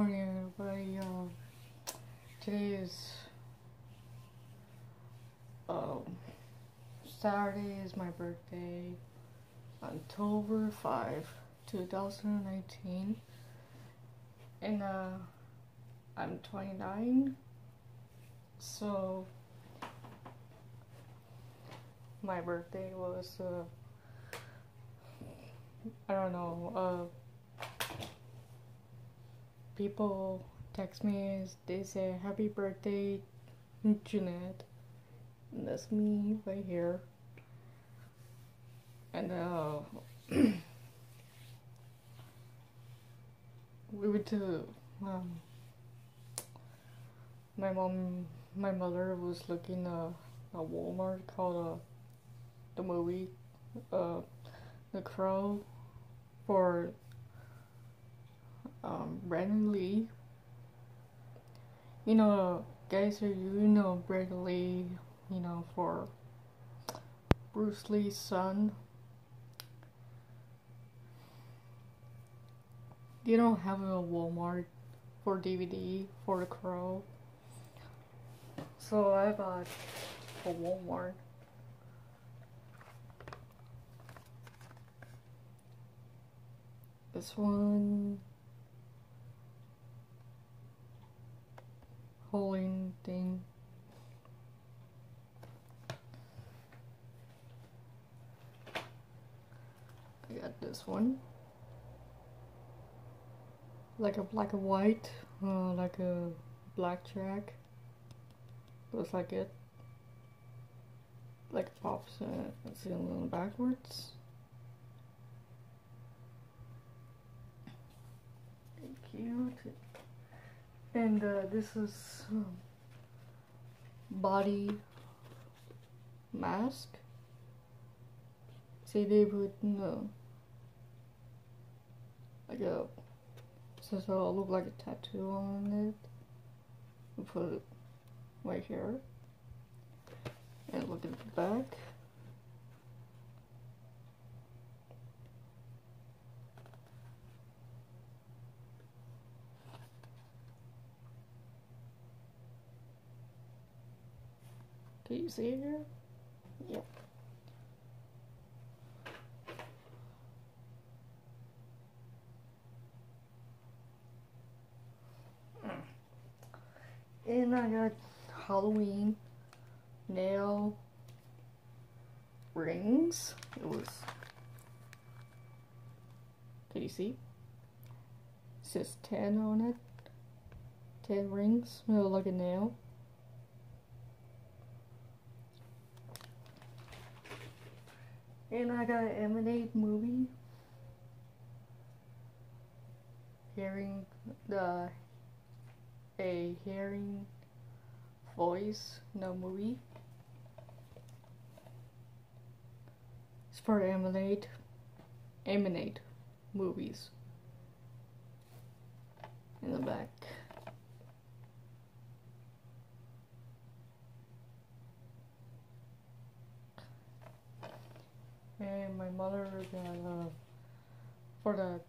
morning, everybody. Today is um, Saturday is my birthday, October 5, 2019, and uh, I'm 29. So my birthday was uh, I don't know uh people text me, they say happy birthday, Jeannette. And that's me right here. And uh, we went to um, my mom, my mother was looking uh, a Walmart called uh, the movie uh, The Crow for um, Brandon Lee. You know, guys, you know Brandon Lee, you know, for Bruce Lee's son. You don't have a Walmart for DVD for The Crow. So I bought a Walmart. This one holding thing. I got this one. Like a black and white, uh, like a black track. Looks like it. Like pops uh, it's a little backwards. Cute and uh, this is um, body mask. See they put no like a so it'll look like a tattoo on it. Put it right here. And look at the back Can you see it here? Yep. And I got Halloween nail rings. It was. Can you see? It says 10 on it. 10 rings. It like a nail. And I got an Emanate movie. Hearing the a hearing voice no movie. It's for Emanate Emanate movies. In the back. and my mother got uh, for the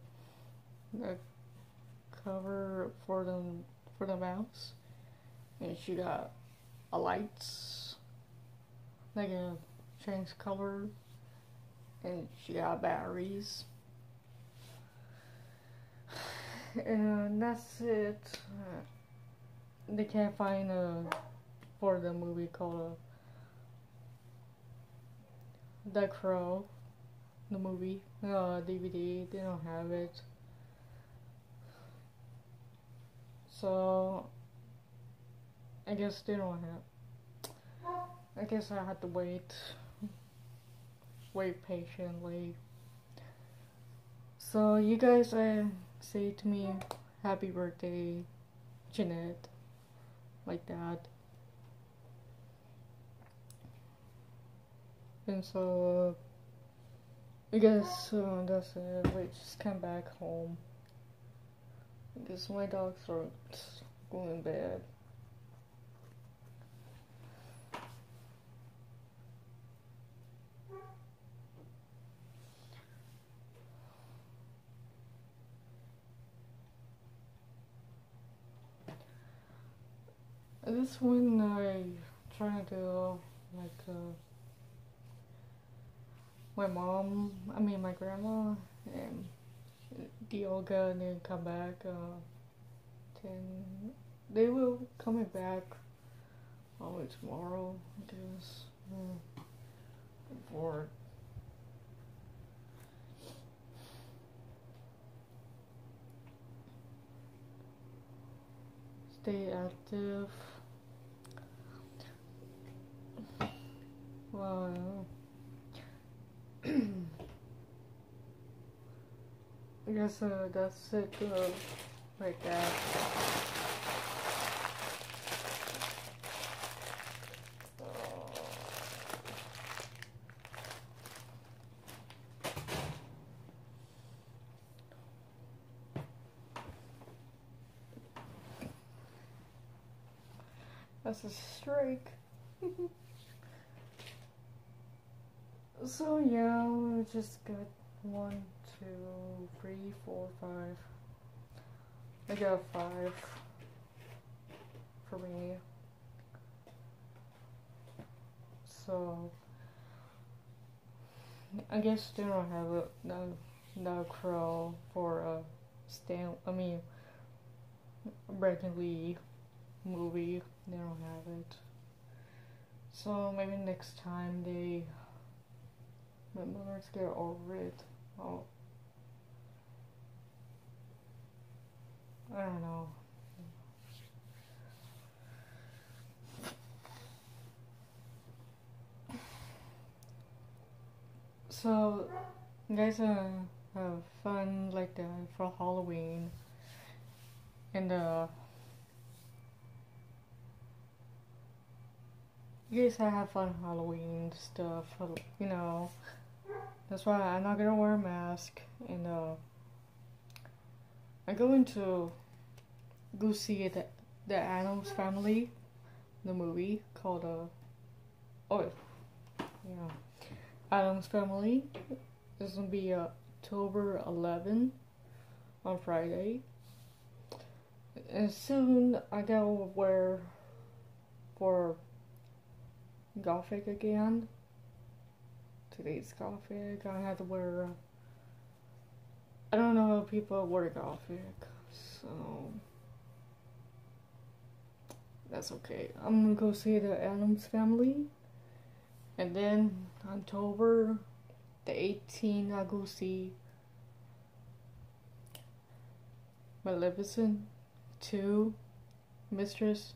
the cover for the for the mouse, and she got a lights like a change color, and she got batteries. And that's it. They can't find a for the movie called. Uh, the Crow, the movie, uh, DVD, they don't have it. So, I guess they don't have. I guess I had to wait. Wait patiently. So, you guys uh, say to me, Happy birthday, Jeannette. Like that. And so, I guess uh, that's it. We just came back home. Guess my dogs are going bad. this one I trying to do like uh, my mom, I mean my grandma, and the yoga, and then come back. Uh, ten, they will coming back probably tomorrow, I guess. Mm. I'm bored. Stay active. Well, guess uh, that's it uh, right there. That's a strike. so yeah, we just got one, two, three, four, five. I got five for me. So I guess they don't have a no no crow for a stand. I mean, Brandon Lee movie. They don't have it. So maybe next time they my mother's get over it. Oh I don't know. So you guys uh, have fun like that for Halloween and uh you guys have fun Halloween stuff, you know. That's why I'm not gonna wear a mask and uh I'm going to go see the the Addams Family, the movie called uh oh yeah Addams Family. This will be uh, October 11 on Friday. And soon I gotta wear for Gothic again. Today's Gothic. I had to wear. I don't know how people wear Gothic, so that's okay. I'm gonna go see the Addams Family, and then October the 18th I go see Maleficent 2, Mistress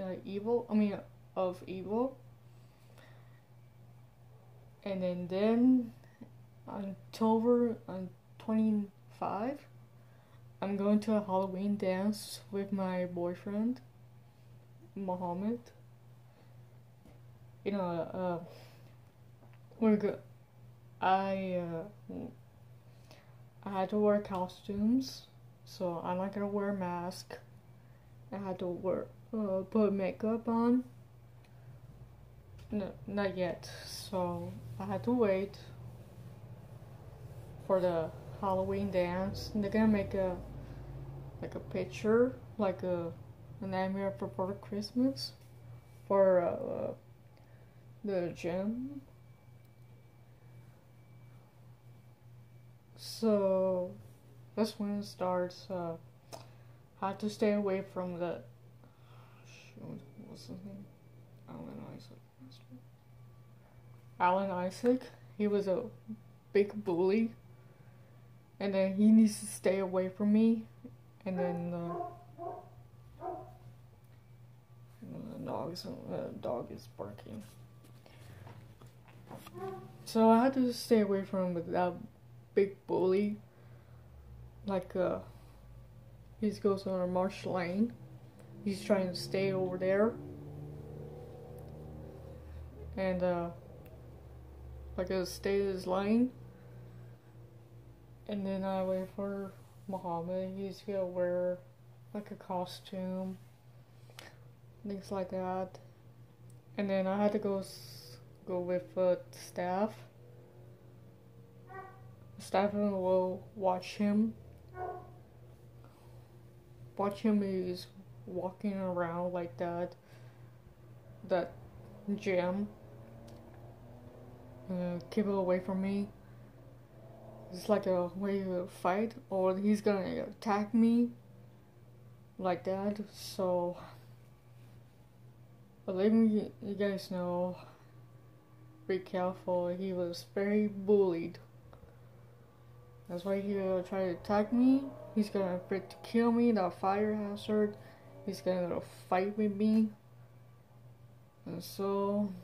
uh, Evil. I mean of Evil and then then October on 25 I'm going to a Halloween dance with my boyfriend Mohammed you know uh we're good I uh I had to wear costumes so I'm not gonna wear a mask I had to wear uh, put makeup on no, not yet. So I had to wait for the Halloween dance. And they're gonna make a like a picture, like a an Nightmare Before Christmas for uh, the gym. So when it starts. Uh, I had to stay away from the. Shoot, what's his name? I don't. Alan Isaac. He was a big bully. And then he needs to stay away from me. And then uh, the dog's, uh, dog is barking. So I had to stay away from that big bully. Like, uh, he goes on a marsh lane. He's trying to stay over there. And, uh, like a stay his lane. And then I wait for Muhammad. He's gonna wear like a costume, things like that. And then I had to go go with uh, staff. Staff will watch him. Watch him. He's walking around like that, that gem. Uh, keep it away from me. It's like a way to fight, or he's gonna attack me like that. So, but me you guys know. Be careful. He was very bullied. That's why he uh, tried to attack me. He's gonna try to kill me. That fire hazard. He's gonna fight with me. And so,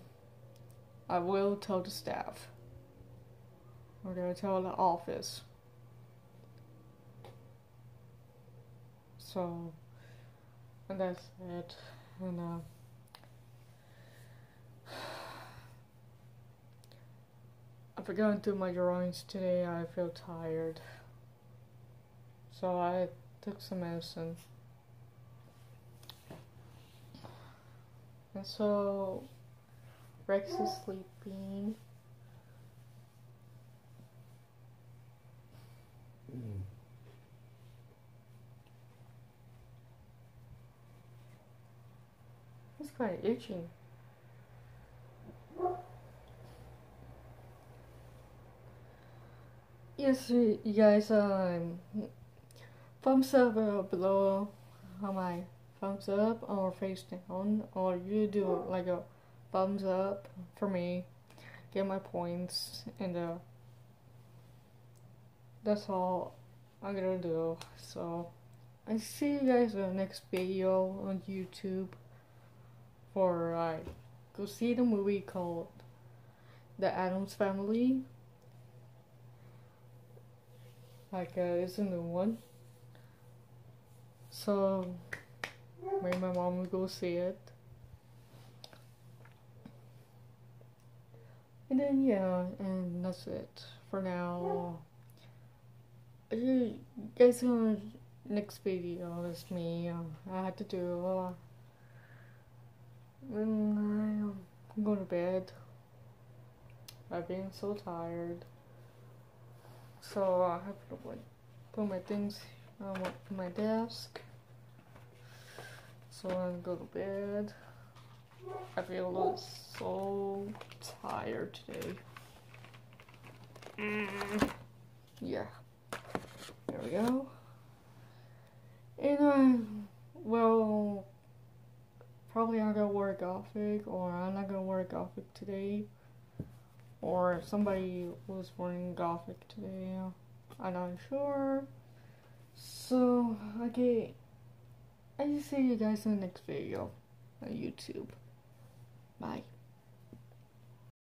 I will tell the staff. We're gonna tell the office. So, and that's it. And uh, I forgot to do my drawings today. I feel tired, so I took some medicine. And so Rex is sleeping. Mm. It's kind of itching. Yes, you guys, um, thumbs up below on my thumbs up or face down, or you do like a thumbs up for me, get my points, and uh, that's all I'm gonna do. So, I see you guys in the next video on YouTube for uh, go see the movie called The Addams Family. Like, uh, it's a new one. So, maybe my mom will go see it. And then, yeah, and that's it for now. You guys, uh, next video is me. Uh, I had to do. Uh, and I'm going to bed. I've been so tired. So I have to like put my things on my desk. So I'm go to bed. I feel so tired today. Mm. Yeah. There we go. And I, well, probably not gonna wear Gothic, or I'm not gonna wear Gothic today. Or if somebody was wearing Gothic today. I'm not sure. So, okay. I see you guys in the next video on YouTube. Bye.